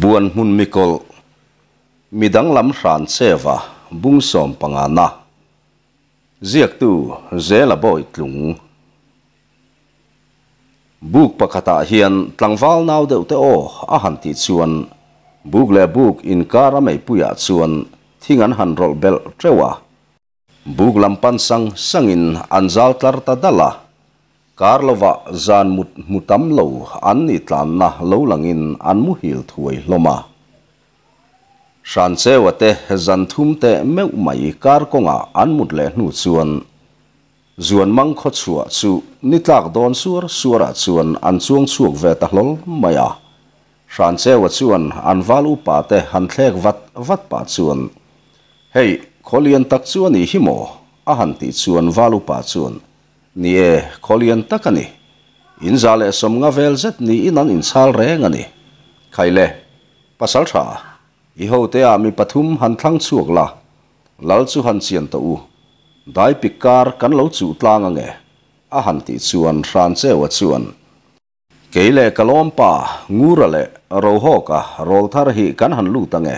buan hun mikol midang lam ran seva bung som panga na. Ziak tu zela boy tlung. Buk pakata hian tlangwal nau deuh te o a han ti chuan. Buk le buk in kara mai puya chuan thingan han rol bel trewa. Buk lam pan sang sangin anzal tlar ta dala. Karlova zan mut, mutam mutamlo an itlan na lolangin an muhil thui loma. Shan wate zan thumte meu mai kar konga an mutle nu chuan. Zuan mang kho chua chu nitlak don sur sura chuan an chuang chuak ve ta hlol maya. Shan wa chuan an valu pa te han thlek vat vat pa chuan. Hei kholian tak chuan i himo a han ti chuan valu pa chuan. Ni e kholian takani in zale som nga vel zet ni inan in sal re ngani khaile pasal tha. I ho te a mi pathum han thlang chuak la. Lal chu han chian to u. Dai pikar kan lo chu tlang nge a han ti chuan ran che wa chuan. Keile kalom pa ngura le, ro ho ka, rol thar hi kan han lu tange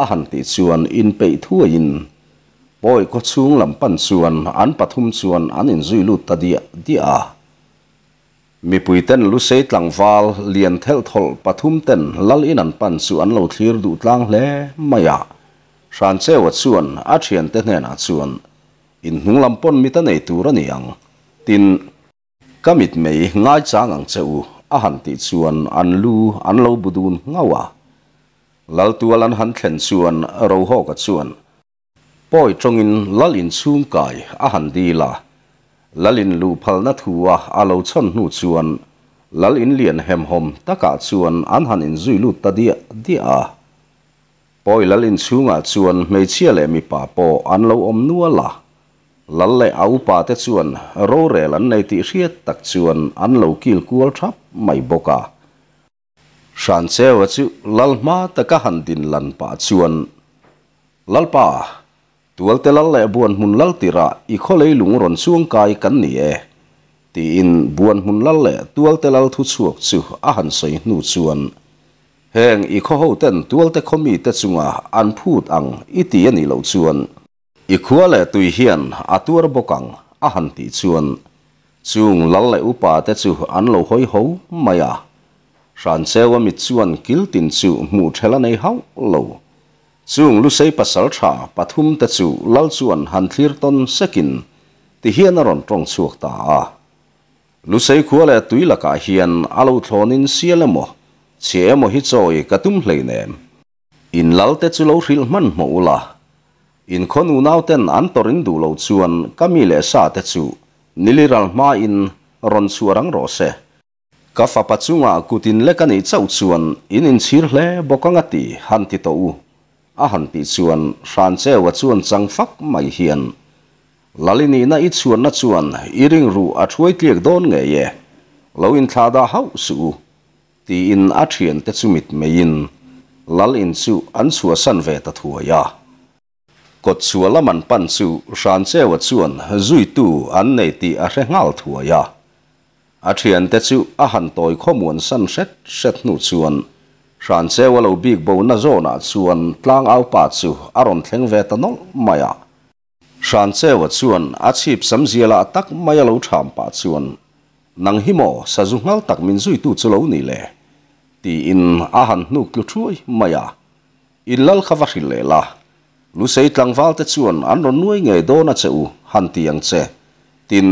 a han ti chuan in pe thu in boy có chung làm pan suan an pathum suan an in zui lut ta dia dia mi pui ten lu sei tlang val lian thel thol pathum ten lal in an pan suan an lo thlir du tlang hle maya ran che wat suan a thian te hne na chuan in hnung lam pon mi ta nei tur ani ang tin kamit mei ngai chang ang cheu a han ti chuan an lu an lo budun ngawa lal tualan han thlen chuan ro ho ka chuan poi in lalin chung kai a han di la. Lalin lu phal na thuwa a lo chon nu chuan. Lalin lian hem hom, taka chuan, an han in zui lu ta dia dia. A poi lalin chunga chuan, mei chia le mi pa po, an lo om nu la. Lal le au pa te chuan, ro re lan nei ti riat tak chuan, an lo kil kual thap mai boka shan chewa chu, lal ma ta ka han din lan pa chuan. Lal pa tual te lal le buan hun lal tira i kholei lung ron suang kai kan ni e. Ti in buan hun lal le, tual te lal thu chuak chu a han sei nu chuan. Heng, i kho ho ten tual te khomi te chunga, an phut ang, i ti ani lo chuan. I khua le tui hian, a tur bokang, a han ti chuan. Chung lal le upa te chu an lo hoi ho, maya. Ran sewa mi chuan kil tin chu mu thela nei hau lo chung lu sei pasal tha pathum ta chu, lal chuan han thlir ton sekin ti hian a ron tong chuak ta a. Lu sei khuale tuila ka hian alo thlonin sialemo che mo hi choi katum hleinem in lalte chu lo hril man mo ula in khonu nauten an torin du lo chuan kamile sa te chu niliral ma in, ron chuarang ro se. Ka fa pachunga kutin lekani chau chuan, in in chhir hle bokanga han ti to u a han ti chuan ran che wa chuan chang fak mai hian. Lalini na i chuan na chuan iring ru a thuai tliek don nge ye. Lo in thla da hau su ti in a thian te chumit mein lal in chu an chua san ve ta thua ya. Kot chua laman pan chu ran che wa chuan zui tu an nei ti a hre ngal thua ya. A thian te chu a han toy khomuan san set set nu chuan ran che walo big bo na zona chuan tlang au pa chu aron thleng ve ta nol maya. Ran che wa chuan a chip samziala tak maya lo tham pa chuan. Nang himo sa zu ngal tak min zui tu chulo ni le. Ti in a han nu thui maya. In lal khawa la. Lu sei tlang wal te chuan an ron nuai nge do na cheu han tiang che. Tin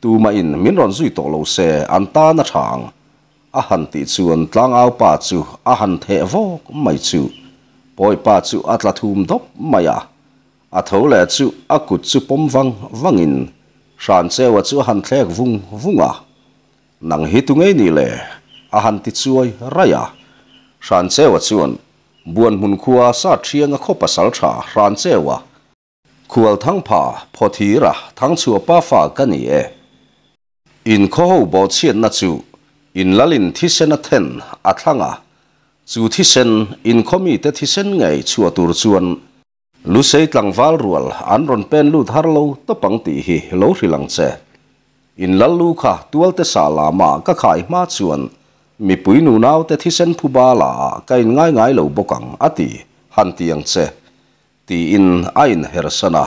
tu ma in min ron zui to lo se an ta na thang. อาหันติชวนตลางเอาป่าจูอาหารเทวกไม่จูปอยป่าจูอัตละทุ่มดบไม่อะอาเท่าแหลจูอากุจูปมวังวังอินสานเซวจูหารเทกวุงวุงอะนังฮิตุงไอนี่เละอาหันติชวยไรยะสานเซวจูนบวนมุนคัวซาเชียงขบสัลชาสานเซวะควรทั้งผ้าพอทีระทั้งชัวป้าฝากันนี่เออินข้อหูบอเชียนนะจู in lalin thi sen a then a thlanga chu thi sen in khomi te thi sen ngai chua tur chuan lu sei tlang wal rual an ron pen lu thar lo to pang ti hi lo hrilang che in lal lu kha tual te sa la ma ka khai ma chuan mi pui nu nau te thisen phu ba la kai ngai ngai lo bokang ati han tiang che ti in ain hersana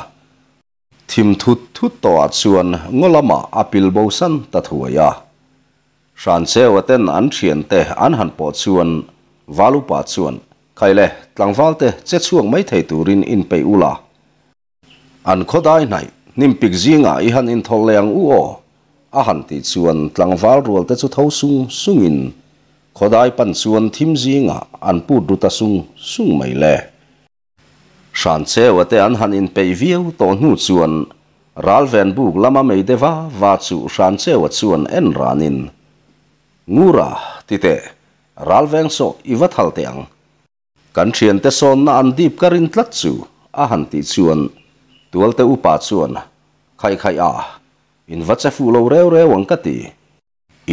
thim thut thut to at chuan ngolama apil bo san ta thuaya sàn xe ở trên anh chuyển tệ anh hàn bỏ chuồn và lúc bỏ chuồn khai lệ chuan vào tệ chết xuống mấy thầy tù rin in bay ula này khodai nai nimpik zinga i han in thô lèng u o a tì chuồn chuan vào rual tệ chu thấu sung in, sungin khodai pan thím thim zinga anh pu du ta sung sung mày lệ sàn xe che wate anh hẳn in bay viêu tổ nu chuồn ral ven buk lama mei dewa wa chu shan che wa chuan en ranin ngura tite ral veng so iwa thal teang kan thian te son na an dip karin tlat chu a han ti chuan tual te upa chuan khai khai a in vacha fu lo reu reu ang kati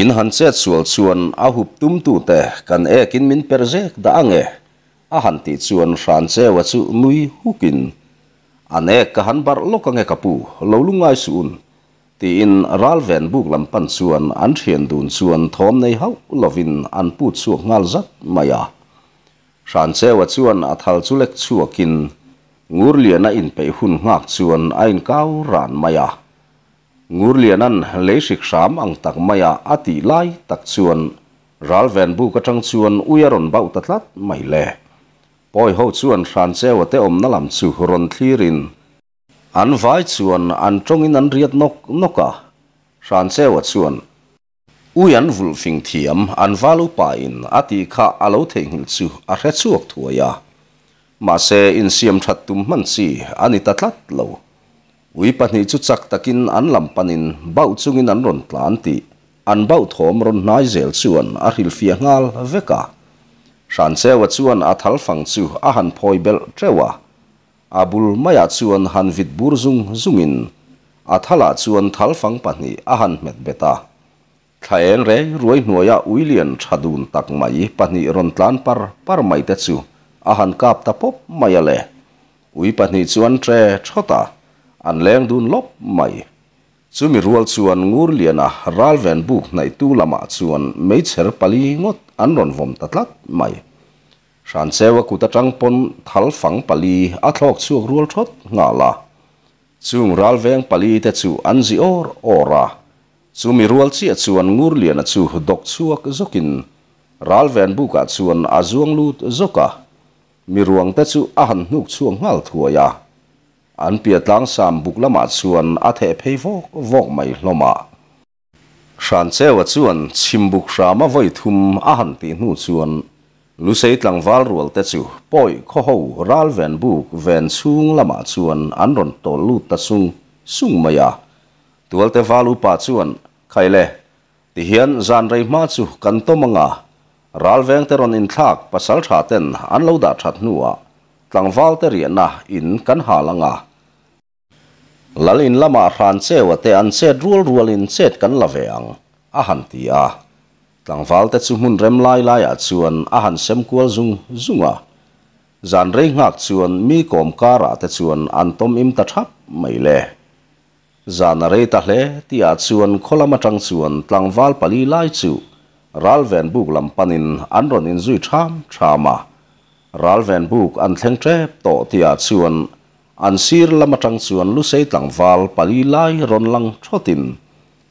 in han chet sual chuan a hup tum tu te kan e kin min perzek da ange a han ti chuan ran che wa chu nui hukin ane ka han bar lokange kapu lo lungai sun ti in ralven buk lam pan chuan an thian dun chuan thom nei hau lovin an put chu ngal zat maya ran che wa chuan a thal chulek chuakin ngur liana in pe hun ngak chuan ain kau ran maya ngur lianan le sik sam ang tak maya ati lai tak chuan ral ven bu ka tang chuan uyaron bau tatlat mai le. Poi ho chuan ran che wa te om na lam chu ron thlirin an vai chuan an tongin an riat nok noka. Ran sewa chuan uyan vul fing thiam an valu pa in ati kha alo thengil chu a hre chuak thuaya ma se in siam that tum man si ani tatlat lo. Ui pahni chu chak takin an lam panin bau chungin an ron tlan ti. An bau thom ron nai zel chuan a hil fia ngal veka. Ran sewa chuan a thal fang chu a han phoi bel trewa abul maya chuan han vit bur zung zungin a thala chuan thal fang pahnih a han met beta thlaeng re ruai hnuaya uilian thadun tak mai pahnih ron tlan par par mai te chu a han kap ta pop mai ale ui pahnih chuan tre thota an leng dun lop mai chumi rual chuan ngur liana ralven buk nai tu lama chuan mei cher pali ngot an ron vom tatlat mai sản xe và cụ ta trăng pon thal phẳng pali a thlok chuak rual thot ngả la. Chung ralveng pali te chu an zi or ora. Chumi rual chi chuan ngur liana chu dok chuak zokin. Ralven buka chuan azuang lut zoka. Mi ruang te chu a han hnuk chuang ngal thuaya an pia tlang sam buk lama chuan a the phei vok vok mai hloma. Hran chewa chuan chimbuk rama voi thum a han ti nu chuan lu sei tlang val rual te chu. Poi, kho ho ral ven buk, ven sung lama chuan, an ron tol lu ta sung sung maya tual te valu pa chuan khaile ti hian zan rei ma chu, kan to manga ral veng te ron in thak, pasal tha ten, an lo da that nuwa tlangwal te riana in kan halanga lalin lama ran che wa te an che rual rual in set kan la ve a han ti a. tlangval te chu hmun rem lai lai ah chuan a han sem kual zung zunga. Zan rei ngak chuan mi kom kara te chuan an tom im ta thap mai le. Zan rei ta hle ti ah chuan kholama tang chuan tlangval pali lai chu ralven buk lam panin anron in zui tham thama ralven buk an thleng trep to ti ah chuan an sir lama tang chuan lu sei tlangval pali lai ron lang thotin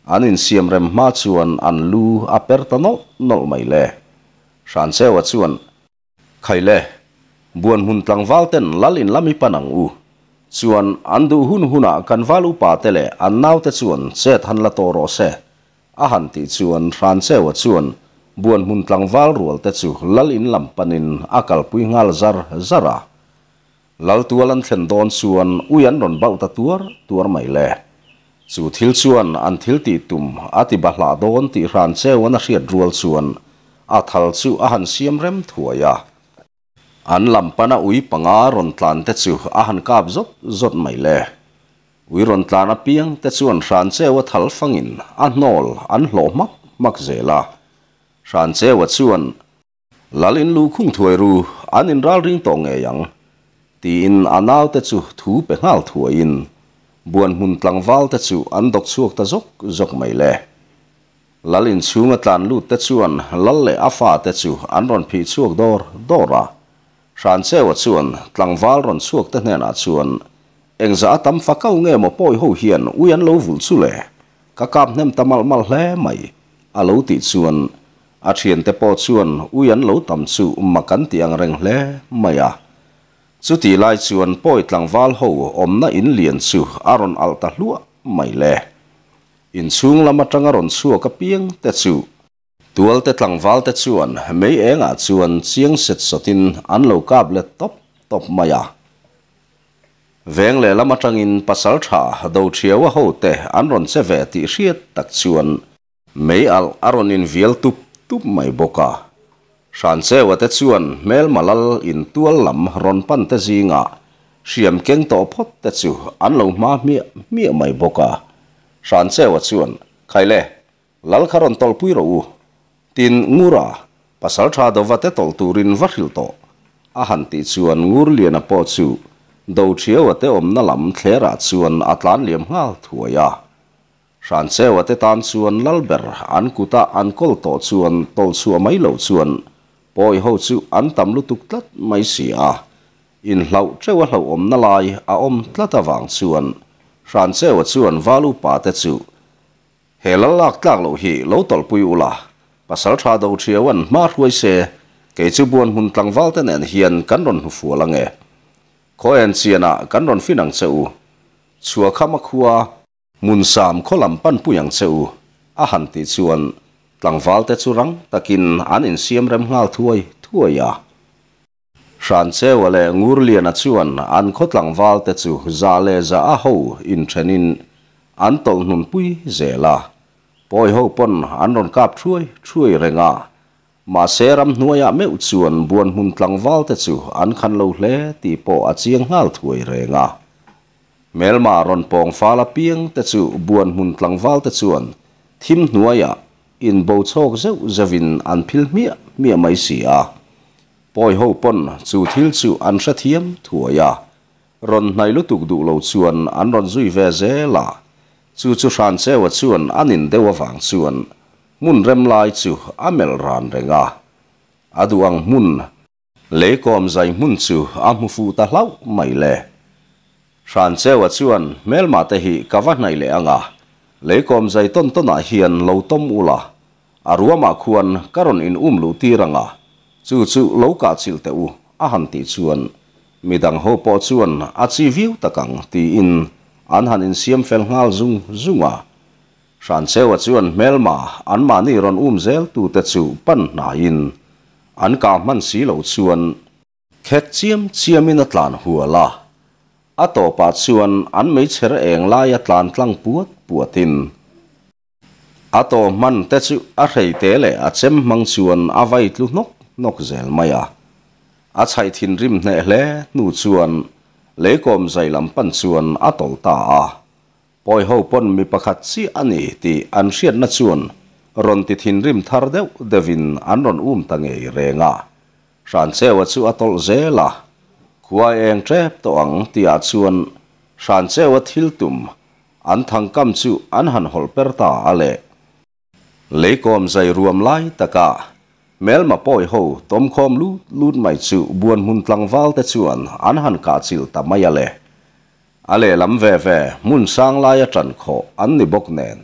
an in siam rem ma chuan an lu a per ta no nol mai le ran se wa chuan khaile buan hun tlang wal ten lalin lami panang u chuan an du hun huna kan walu pa tele an nau te chuan set han la to ro se a han ti chuan ran se wa chuan buan mun tlang wal rual te chu lal in lam panin akal pui ngal zar zara lal tualan thlen don chuan uyan ron bau ta tuar tuar mai le su thil chuan an thil ti tum ati bahla don ti ran che wana hriat rual chuan a thal chu a han siam rem thuaya an lampana ui panga ron tlan te chu, a han kap zot zot mai le. Ui ron tlan a piang te chuan ran che wa thal fangin, a nol, an hlo mak mak zela. Ran che wa chuan lalin lu khung thuai ru, an in ral ring tong e yang. Ti in anaw te chu thu pe ngal thuai in buồn hun tlang val ta chu, an dok chuak ta zok zok mai le lalin chunga tlan lu ta chuan lal le afa ta chu, an ron phi chuak dor dora ran chewa chuan tlang val ron chuak ta hna chuan engza tam fakau nge mo poi ho hian uyan lo vul chu le ka kap nem tamal mal hle mai alo ti chuan a thian te po chuan uyan lo tam chu makan tiang reng hle maya chu ti lai chuan poi tlangwal ho om na in liền chu aron alta hlua mai le in chung lama tanga ron chu ka piang te chu tual te tlangwal te chuan mei enga chuan chiang set sotin an lo kap le top top maya veng le lama tangin pasal tha đầu thiawa ho te an ron che ve ti hriat tak chuan mei al aron in vial tup tup mai boka san xe và tết xuân, mel malal in tual lam ron pan tết gì ngạ siam keng tổ phốt tết chu an lâu ma mi mi mai boka xe và xuân, khai lệ lal kharon tol pui rau tin ngura pasal cha do wa tol turin va hil to a han ti chuan ngur lian a po chu do thiau ate om na lam thlera chuan atlan à liam ngal thuaya ran cheu ate tan chuan lalber an kuta an kol to chuan tol chu mai lo chuan poi ho chu an tam lu tuk tlat mai si a in hlau trewa hlau om na lai a om tlat awang chuan ran cheu chuan valu pa te chu he lalak tlak lo hi lo tol pui ula pasal tha do thiawan ma ruai se ke chu buan hun tlang wal te nen hian kan ron hu fu lange ko en chiana kan ron finang cheu chua khama khuwa mun sam kholam pan puyang cheu a han ti chuan tlangvalte chu rang takin an in siamrem ngal thuai thuaia shan chewa le ngur liana chuan an khotlangvalte chu zale za a ho in thenin an tol nun pui zela poi ho pon an ron kap thuai thuai renga. Ma seram hnuaya me chuan buan hun tlangvalte chu an khan lo hle ti po a chiang ngal thuai renga. Melma ron pong fala piang te chu buan hun tlangvalte chuan thim hnuaya in bothawk zeuh zavin an phil mia mia mai si a poi ho pon chu thil chu an sha thiam thuaia ron nai lu tuk du lo chuan an ron zui ve ze la. Chu chu san che wa chuan anin dewa wang chuan mun rem lai chu amel ran renga aduang mun le kom zai mun chu amu fu ta hlau mai le. Hran chewa chuan mel ma te hi kawa nai le anga le kom zai ton ton a hian lo tom ula à, aruama khuan karon in um lu tiranga chu chu lâu cả chịu tệ u, a han ti chuan đằng hô po chuan a chi view cẳng tỷ in. An hẳn in siam fel ngal zung zunga sản chewa chuan melma an mà ni ron um zel tu te chu pan na in. An cả man si lâu chuan khet chiam chiamin atlan huala a tổ pa chuan an mei cher eng lai atlan tlang puat ปัวตินอาโตมันเตจูอาเรเตเลอาเซมมังส่วนอาไว้ลุนกนกเซลมายาอาชัยทินริมเนเลนูส่วนเลกอมใจลำปันส่วนอาตอลตาปอยเฮาปนมีประคัดซีอันนี้ที่อันเชียนนัดส่วนรอนติทินริมทาร์เดวเดวินอันรอนอุ้มตังเอเรงาสันเซวัตสูอาตอลเซลาควายเองเจ็บตัวอังที่อาส่วนสันเซวัตฮิลตุม อันทางกำจูอันหันฮอลเปอร์ตาอะไรเลยกอมใจรวมไล่ตะกาเมลมาปอยหูต้มคอมลูลูดไม่จูบวนมุนตังวัลแต่ชวนอันหันกาจิลตามายาเลอะไรลำเว่เว่มุนสร้างลายจันโคอันนี้บกเนน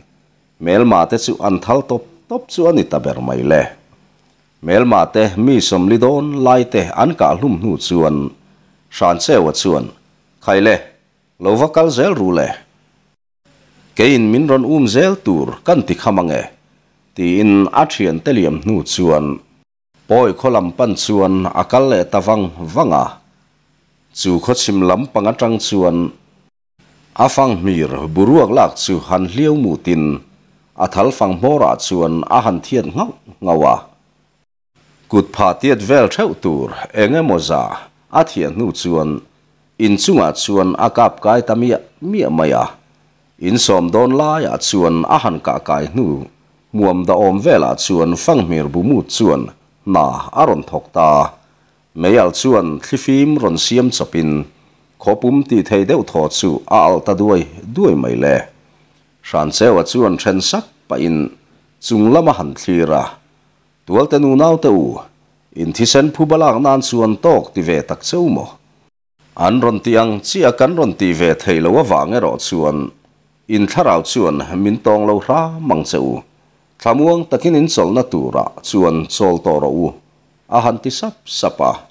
เมลมาแต่จูอันทัลตบตบชวนนิตาเบอร์ไม่เลเมลมาแต่มีสมลิดอนไล่แต่อันกาลุ่มหูชวนชานเซวัดชวนใครเล่ลวกัลเซลรูเล่ kein min ron um zel tur, kan ti khamange. Ti in athian teliam nu chuan. Poi kholam pan chuan, akal le tawang wanga chu kho chim lam panga tang chuan. Afang mir, buruak lak chu han hliau mu tin. A thal fang mora chuan a han thiat ngau, ngawa. Kut pha tiet vel theu tur, enge moza a thian nu chuan. In chunga chuan, akap kai tamia, mia maya. อินสอมโดนไล่ยาจส่วนอาหารกะกายนูมวมดาอมเวลาชวนฟังมีรบุมุดชวนน่าอารอนทกตาเมียลส่วนทิฟิมรอนเซียมสปินขอปุ่มตีเทเดวทอดสู่อาลตาด้วยด้วยไม่เลฉันเซวัดวนเชนสักไปอินจุงละมหันทีระตัวเตนูนาเตอูอินที่เซนผู้บลังนานชวนตกตีเวตักเซวโมอันรอนเตียงเชียกันรอนตีเวทเทลวะวางเอรอดส่วน in tharau chuan min tong lo ra mang cheu. Thamuang takin in chol na tura chuan chol to ro u. A han ti sap sapa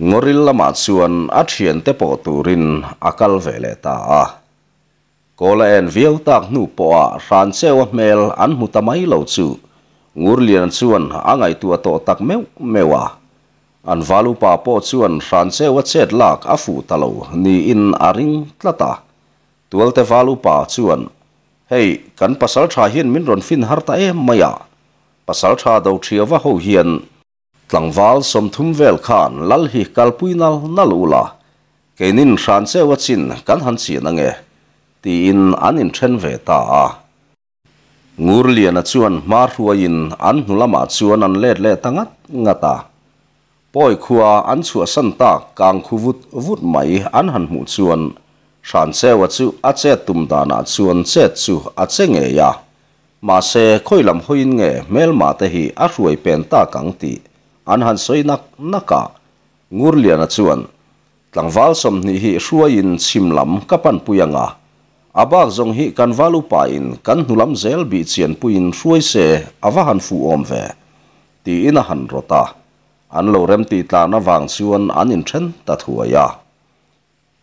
ngoril lama chuan a thian te po turin akal vele ta a kola en viau tak nu po a ran chewa mel an mu tamai lo chu. Ngur lian chuan angai tu to tak meu mewa an valu pa po chuan ran chewa chet lak a fu talo ni in aring tlata tual te valu pa chuan. Hei, kan pasal tha hian min ron fin har ta em maya. Pasal tha do thiawa ho hian. Tlangwal som thum vel khan, lal hi kalpuinal nalula kenin ran se wachin kan han chi na nge. Ti in an in then ve ta a. Ngur lian a chuan mar hua in an hnulama chuan an let le tangat ngata poi khua an chua san ta, kang khu vut vut mai an han mu chuan sản xe vật chú a xe tùm đà nà chuan xe chú a xe nghề ya mà xe khoi làm hoin nge mel mà te hi a ruai pen ta kang ti an xoay soi nắc naka ngur lian a chuan tlangwal som ni hi ruain chim lam kapan puyanga abak zong hi kan valu pa in kan nulam zel bi chian puin ruai se awa han fu om ve ti in a rota an lo rem ti tla na wang chuan an in then ta thua ya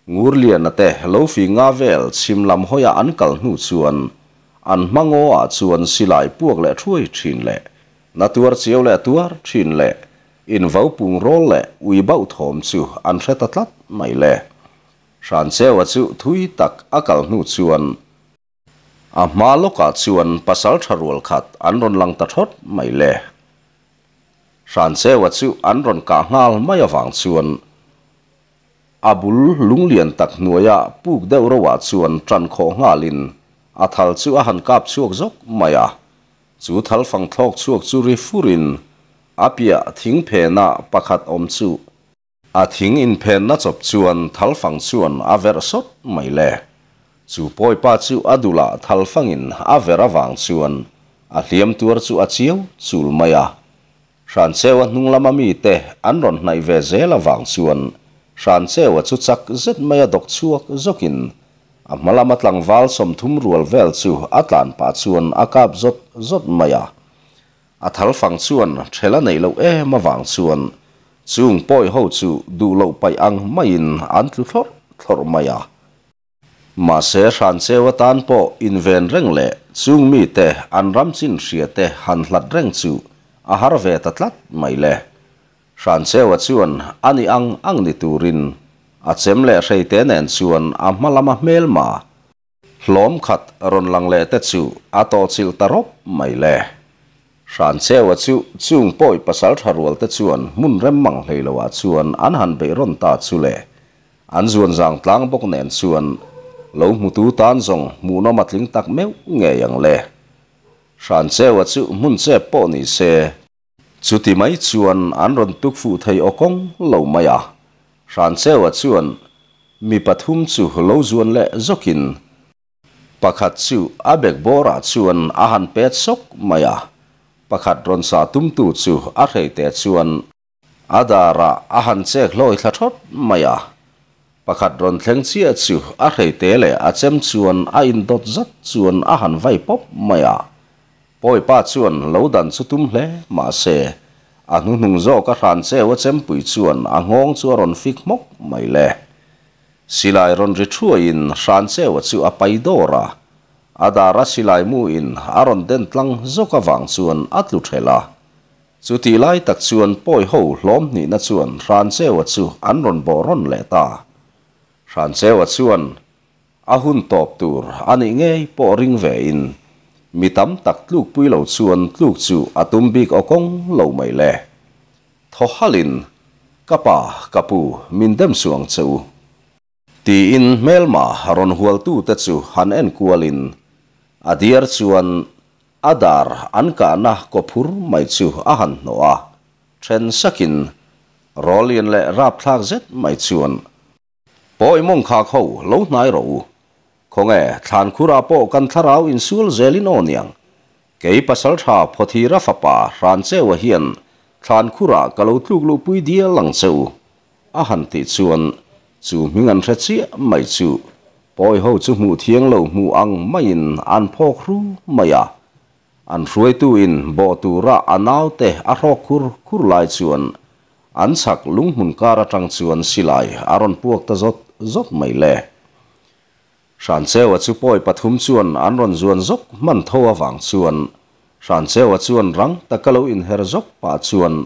ngur lian ate lo fi nga vel chim lam hoya an kal nu chuan an mango a chuan silai puak le thuai thin le na tuar chiau le tuar thin le in vau pung rol le ui bau thom chu an reta tlat mai le ran chewa chu thui tak akal nu chuan a hma loka chuan pasal tharual khat an ron lang ta thot mai le ran chewa chu an ron ka ngal mai awang chuan อาบุลลุงเลียนตักหน่วยปูกเดวระวาดส่วนจันโคงาลินอาทัลชื่ออาหันกาบช่วกจกมายาจูทัลฟังทอกช่วกจุริฟูรินอาเปียทิ้งเพนาประคัดอมจูอาทิ้งอินเพนนัจบชวนทัลฟังชวนอาเวรสดไม่แลจูปอยปาจูอดุลาทัลฟังอินอาเวรวังชวนอาเลียมตัวจูอาเชียวจูลมายาฉันเซวันนุงลามามีเตอันรอนในเวเซลวังชวน ran chewa chu chak zet maya dok chuak zokin. A malama tlang wal som thum rual vel chu atlan pa chuan a kap zot zot maya. A thal phang chuan thela nei lo e ma wang chuan. Chung poi ho chu du lo pai ang main an tlu thor thor maya. Ma se ran se watan po in ven reng le. Chung mi te an ram chin tê te han hlat reng chu. A har ve ta tlat mai le. Ran se wa chuan ani ang ang ni turin a chem le rei te nen chuan a malama mel ma hlom khat ron lang le te chu a to chil tarop mai le ran chewa chu chung poi pasal tharwal te chuan mun rem mang hleilowa chuan an han be ron ta chu le an zuan zang tlang bok nen chuan lo mu tu tan zong mu no matling tak meu nge yang le ran chewa chu mun che po ni se chu ti mai chuan an ron tuk fu thei okong lo maya ran chewa chuan mi pathum chu lo zuan le zokin pakhat chu abek bora chuan ahan pet sok maya pakhat ron sa tum tu chu a rei te chuan adara a han chek loi thla thot maya pakhat ron thleng chia chu a rei te le a chem chuan a in dot zat chuan a han vai pop maya poi pa chuan lo dan chu tum hle ma se a à, hùng nung zo ka ran che wa chem pui chuan a à, ngong chu ron fik mok mai le silai ron ri thu in ran che wa chu à a pai dora adara silai mu in aron den tlang zoka wang chuan atlu thela chu ti lai tak chuan poi ho hlom ni na chuan ran chewa chu an ron bo ron le ta. Ran chewa chuan ahun top tur ani ngei po ring ve in mi tam tak tluk pui lo chuan tluk chu atum bik okong lo mai le tho halin kapa kapu min dem suang chu ti in melma ron hual tu te chu han en kualin adir chuan adar an ka na ko phur mai chu a à han no a then sakin rolian le rap thak zet mai chuan poi mong kha kho lo nai ro คงเอทานคุราโปกันทาราวอินสูลเซลินอนยังเกยปัสลชาพอทีรัฟปาทานเซวเฮียนทานคุรากะลุทุกลูปุยเดียลังเซวอาหันติชวนจูมิงันเรชีไม่จูปอยเฮาจูมูเทียงเลามูอังไม่ินอันพอครูไม่ยาอันรวยตูอินบอตูระอันเอาเตะอารอคุรคุรไลาชวนอันสักลุงมุนการะจังชวนสิลายอารอนพวกตะจดจดไม่เล่ sản zot mai chú bôi sewa chu chuồn, án chuan ruồn dốc mần zok man vàng chuồn. Sản san sewa chuồn răng, ta kalo in her zok pa chuan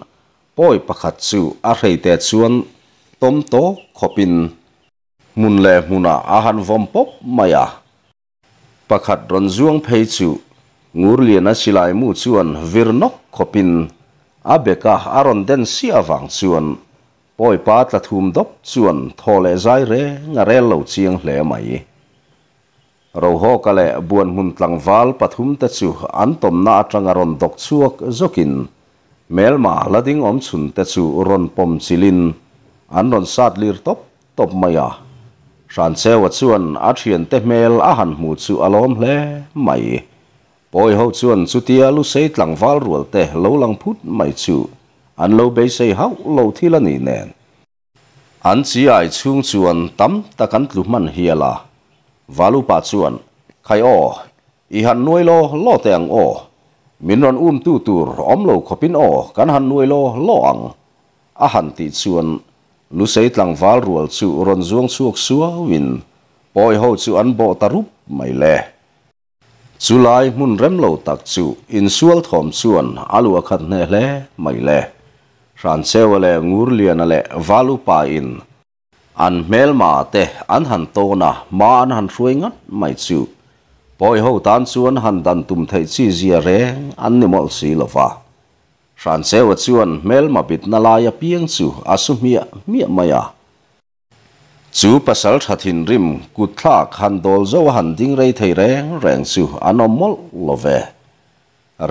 poi pakhat chu a rei te chuan tom to khopin mun le muna a han vom pop maya pakhat ron zuang phei chu ngur lian a silai mu chuan virnok khopin a beka aron den si awang chuan poi pa tla thum dop chuan thole zai re nga rel lo chiang hle mai ro ho kale buan mun tlang wal pathum tết chu an tom na atanga ron dok chuak zokin melma lading om chun te chu ron pom chilin an ron sat lir top top maya ran chewa chuan a thian te mel a han mu chu alom hle mai poi ho chuan su tia lu sei tlang wal rual te lo lang phut mai chu an lo be sei hau lo thila ni nen an chi ai chung chuan tam ta kan tlu man hiala valu pa chuan khai o i han nuôi lo lo teng o min ron um tu tur om lo khopin o kan han nuôi lo lo ang a han ti chuan lu sei tlang wal rual chu ron zuang chuak suwa win poi ho chu an bo tarup mai le chulai mun rem lo tak chu in sual thom chuan alu akhat ne hle mai le ran chewa le ngur lian le valu pa in an mel ma te, an han to na, ma an han hruai ngat, mai chu. Poi ho tan chuan han dan tum thei chi zia re an ni mol si lova ran wa chuan mel ma bit na la ya piang chu asu mi mia maya chu pasal thathin rim, ku thla khan dol zo han ding rei thei reng reng chu anomol love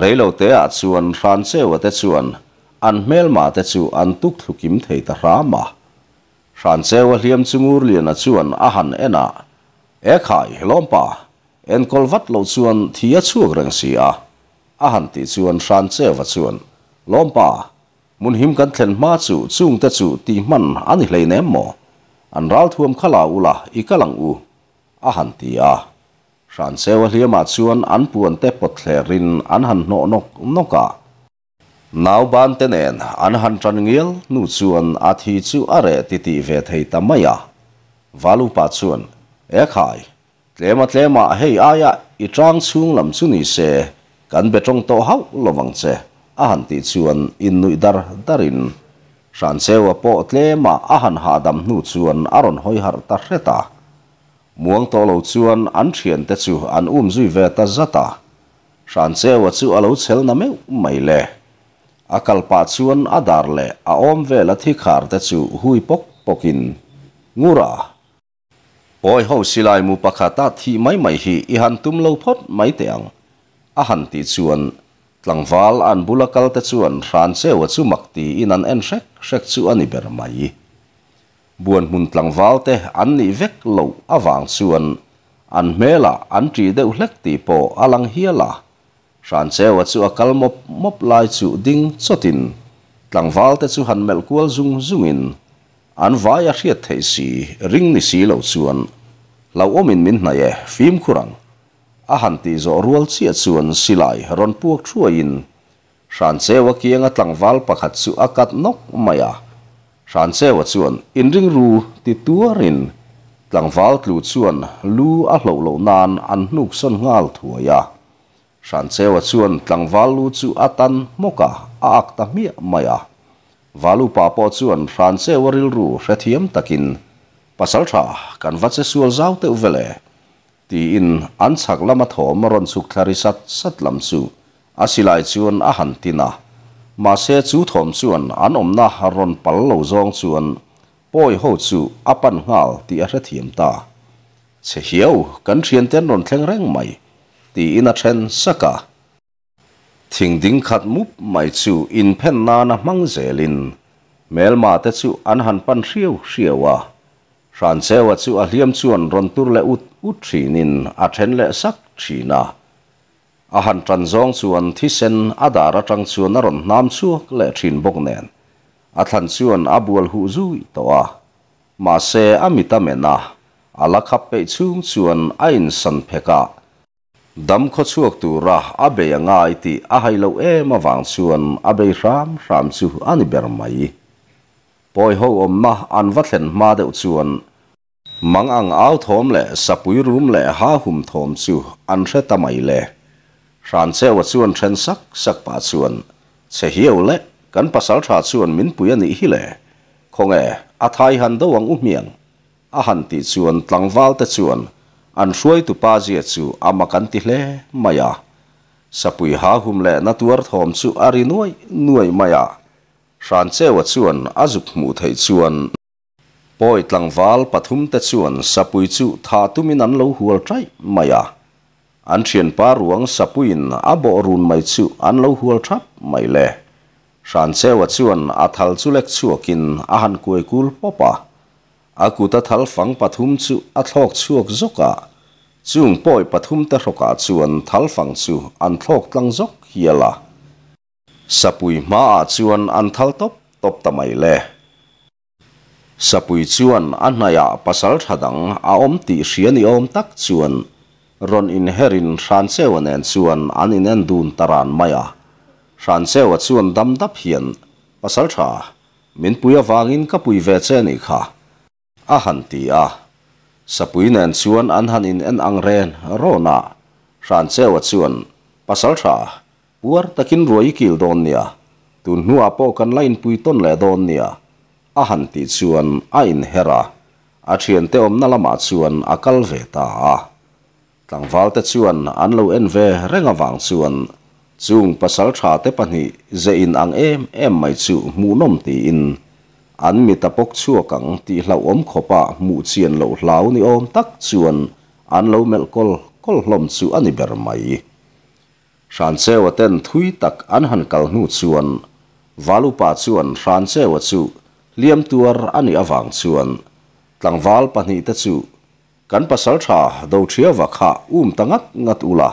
reilo te a chuan ran wa te chuan, an mel ma te chu, an tuk thukim thei ta rama ran chewa hliam chungur lian a chuan a han ena e khai lompa en kolvat lo chuan thia chuak reng si a a han ti chuan ran chewa chuan lompa mun him kan thlen ma chu chung te chu ti man ani hlei nem mo an ral thuam khala ula ikalang u a han ti a ran sewa hliama chuan an puan te pot thlerin an han no nok noka naw ban te nen an han tran ngil nu chuan a thi à. à, chu are ti ti ve thei tamaya valu pa chuan e khai tlema tlema hei aya i tang chung lam chu ni se kan betong to hau lowang che a han ti chuan in nui dar darin ran sewa po tlema a han ha dam nu chuan aron hoi har ta hreta muang to lo chuan an thian te chu an um zui ve ta zata. Ran sewa chu alo chel na me mai le akal pa chuan adar le a om ve la thi khar te chu hui pok pokin. Ngura. Poi ho silai mu pakhata thi mai mai hi, i han tum lo phot mai teang a han ti chuan. Tlangwal an bulakal te chuan ran sewa chu makti in an en rek rek chu ani ber mai. Buan mun tlangwal te an ni vek lo awang chuan. An mela an tri deuh hlek ti po alang hiala ran sewa chu akal mop mop lai chu ding chotin. Tlangwal te chu han mel kual zung zungin an vai a hriat thei si, ring ni si lo chuan. Lo omin min na ye fim khurang. A han ti zo rual chia chuan silai, ron puak thuain ran chewa kianga tlangwal pakhat chu akat nok maya. Ran chewa chuan, in ring ru ti tuarin tlangwal tlu chuan, lu a hlo lo nan an hnuk son ngal thuaya ran chewa chuan tlangwal lu chu atan moka a ak ta mia maya. Valu pa po chuan ran chewa ril ru hrethiam takin. Pasal tha, kan va che sual zau te vele. Ti in an chak lama tho maron suk thari sat sat lam chu asilai chuan a han tina ma se chu thom chuan an om na haron pal lo zong chuan. Poi ho chu apan ngal ti a thiam ta. Che hiau kan thian ten ron thleng reng mai. die inachen saka. Thing ding khat mup mai chu in pen na na mang zelin mel te chu an han pan riu riawa ran sewa chu a hliam chuan ron tur le ut ut thinin a then le sak thina a han tran zong chuan thi sen adara tang chuan a ron nam chuak le thin bok nen a than chuan a bual hu zui towa ma se amita mena ala khap pe chu chuan ain san pheka dam kho chuak tu ra a be anga iti a hailo e ma wang chuan a be ram ram chu ani ber mai poi ho om na an vatlen ma deuh chuan mang ang au thom le sapui rum le ha hum thom chu an hre tamai le ran che wa chuan then sak sak pa chuan che hiu le kan pasal tha chuan min pui ani hi le khong e a thai han do wang u miang a han ti chuan tlangwal te chuan an hruai tu pa zia chu ama kan ti hle maya sapui ha hum le na tuar thom chu ari nuai nuai maya ran che chuan azuk mu thei chuan. Poi tlangwal pathum te chuan sapui chu tha tumin an lo hual trai maya an thian pa ruang sapuin abo run mai chu an lo hual thap mai le. Ran che chuan athal chu lek chuakin ahan kuai kul popa. akuta thal fang pathum chu a thlok chuak zoka chung poi pathum ta roka chuan thal fang chu an thlok tlang zok hiala. Sapui ma a chuan an thal top top ta mai le. Sapui chuan an naya pasal thadang a om ti hrian ni om tak chuan. Ron in herin hran chewan en chuan an in en dun taran maya. Hran chewa chuan dam dap hian pasal tha. Min puya wangin ka pui ve che ni kha. ahan ti a sapuinen chuan an han in en ang ren rona. Ran chewa chuan pasal tha puar takin roi kil don nia. Tun hnua po kan lain pui ton le don nia. Ahan ti chuan ain hera. A thian te om na lama chuan akal ve ta. A tlangwal te chuan an lo en ve renga wang chuan chung pasal tha te pahnih ze in ang em em mai chu mu nom ti in. An mi tapok chua kang ti hlau om khopa mu chian lo hlau ni om tak chuan an lo mel kol kol hlom chu ani ber mai ran chewa ten thui tak an han kal nu chuan valu pa chuan ran chewa chu. Liam tuar ani awang chuan tlangwal pahnih te chu. Kan pasal tha do thria wakha um tangat ngat ula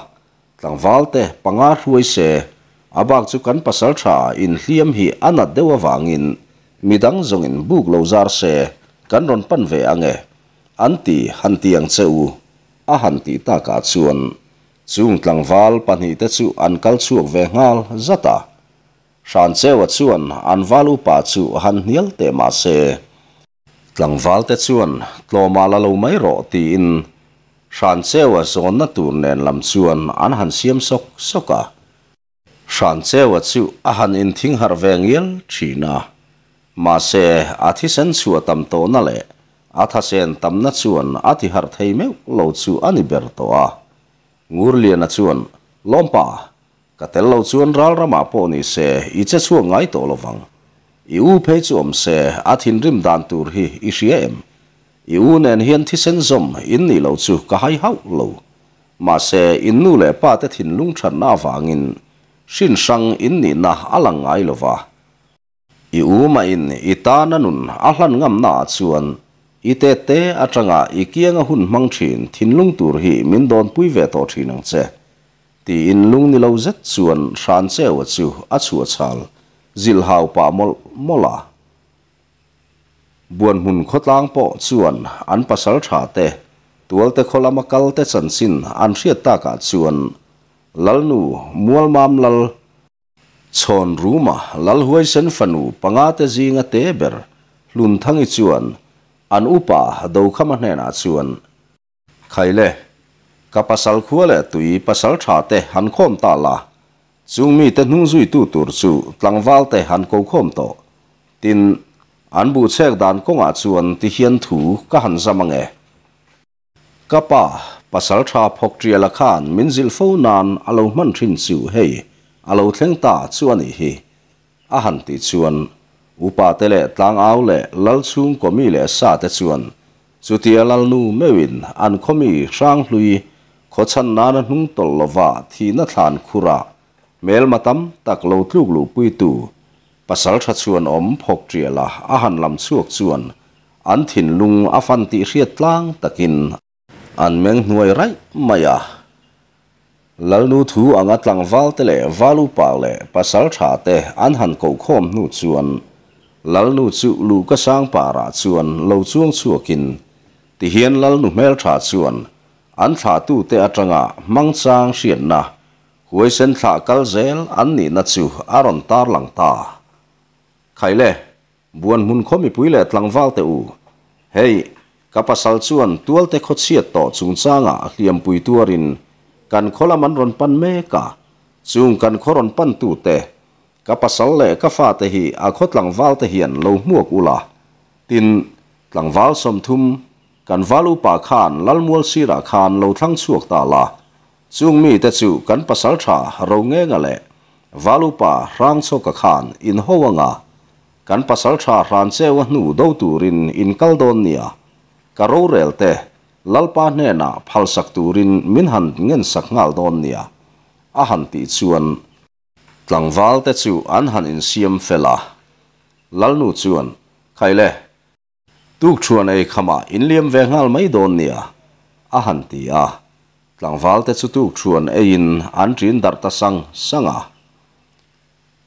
tlangwal te panga hruai se abak chu kan pasal tha in hliam hi ana dewa wangin midang zongin buk lo zar se, kan ron pan ve ange anti hantiang cheu a hanti ta ka chuan. Chung tlangwal pahnih te chu an kal chuak ve ngal zata ran chewa chuan, an valu pa chu han hnial te ma se. Tlangwal te chuan tlawma la lo mai ro ti in. Ran chewa zon na tur nen lam chuan, an han siam sok soka ran chewa chu, a han in thing har vengial china 마세 아티센 수어 담도 나레 아타센 담나 수원 아티 하르테이메 로츠 아니베르토아 ngurlian achuan lompa katello chuan ralrama pawni se iche chu ngai to lovang iu phe chuam se athin rim dan tur hi isiem iu nen hian thi sen zom in ni lo chu ka hai hau lo. Ma se in nu le pa te thin lung than na wangin shin sang in ni na alang ngai lova i ma in i ta nun a hlan ngam na chuan. I te te atanga i kianga hun mang thin thin lung tur hi min don pui ve to thinang che. Ti in lung ni lo zet chuan ran chewa chu a chua chal. Zil hau pa mol, mola. Buan hun khotlang po chuan an pasal tha te. Tual te kholama kal te chan sin an hriat ta ka chuan. Lal nu mual mam lal chon ruma, lal huai sen fanu, panga te zinga te ber. Lun thangi chuan. An upa do khama hna chuan. Khaile ka pasal khuale tui pasal tha te han khom ta la. Chung mi te hnung zui tu tur chu tlangwal te han ko khom to. Tin, an bu chek dan konga chuan ti hian thu ka han zamange kapa pasal tha phok triala khan minzil fo nan, alo man thin chu hei. Alo thleng ta chuani hi a han ti chuan upa tele tlang aw le lal chung ko mi le sa te chuan chutia lal nu mewin an khomi sang hlui khó chăn na na nung tol lova thì na than khura mel matam tak lo tluk lu pui tu pasal tha chuan om phok triala a han lam chuak chuan an thin lung a fan ti hriat tlang takin an meng hnuai rai maya lal nu thu anga tlang val te le valu pa le pasal tha te an han ko khom nu chuan lal nu chu lu ka sang pa ra chuan lo chuang chuakin ti hian lal nu mel tha chuan an tha tu te atanga mang chang sian na huai sen tha kal zel an ni na chu aron tar lang ta khaile buan mun khomi puile tlang val te u hei kapasal chuan tual te kho chiat to chung changa hliam pui tuarin กันขอละมันรอนปันเมกาสูงกันขรอนปันตูเตกับปัสสเลกับฟาเตหีอาคตหลังวาลเตเหียนเลวมวกุลาตินหลังวาลสมทุมกันวาลูปาคานลัลมวลสีระคานเลวทั้งสวกตาลาสูงมีแต่สูกันปัสสลชาเราเงงะเลวาลูปาร่างโซกคานอินฮวงะกันปัสสลชารานเซวหนูดูตูรินอินกัลโดนเนียกระโรเรลเต lalpa hne na phal sak turin min han ngen sak ngal don nia a han ti chuan tlangwal te chu an han in siam fela lalnu chuan khaile tuk chuan ei khama in liam ve ngal mai don nia a han ti a tlangwal te chu tuk chuan ei in an trin dar ta sang sanga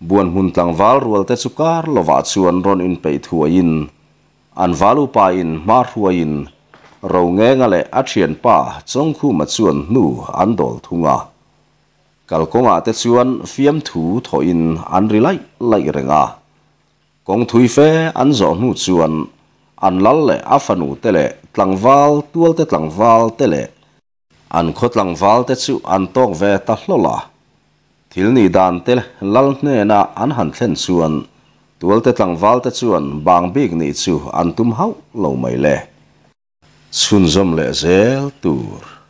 buan hun tlangwal rual te chu kar lova chuan ron in pei thua in an valu pa in mar hua in nghe nge nga le a pa chong khu nụ chuan nu an dol thunga kal konga tết xuân, phiếm thu tho in an lại lại lai renga kong thui fe an zo nu chuan an lal le a fanu te tê tlangwal tual te tlangwal te le an kho tlangwal te chu an tok ve ta hlola thil ni dan te lal nè na an han Xuân. Chuan tual te tlangwal Tết Xuân bang big ni chu an tum hau lâu mày le Sunzom Lezel tur.